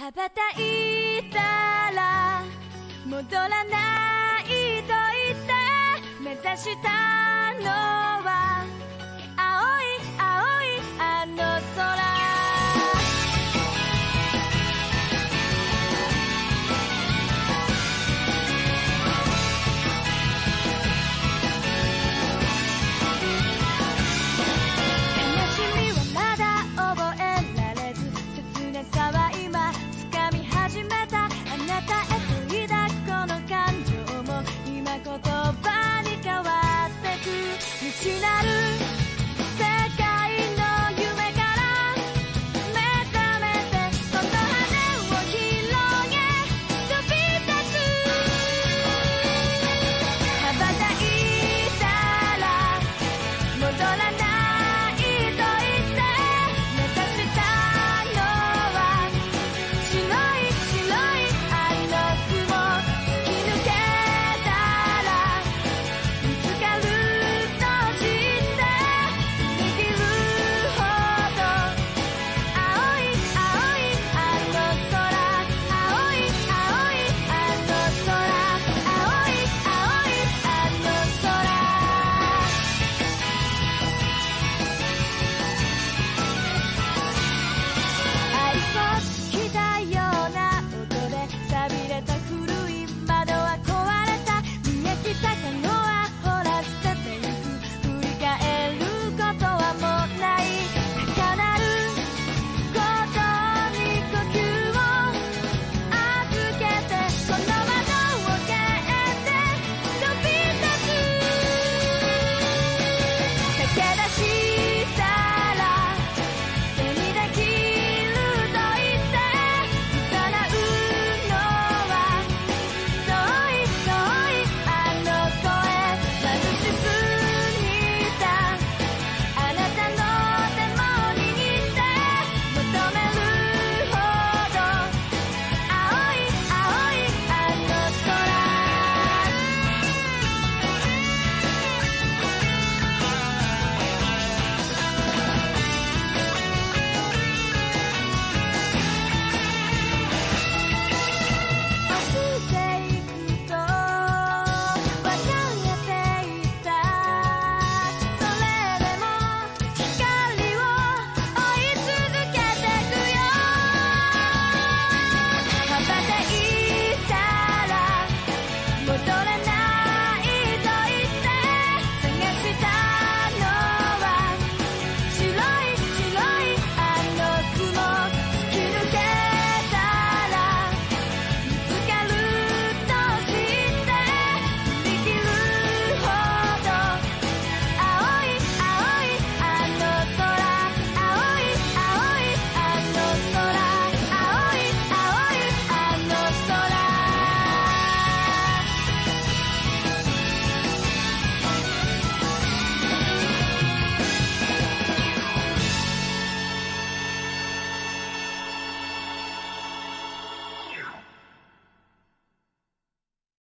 羽ばたいたら戻らないと言って目指した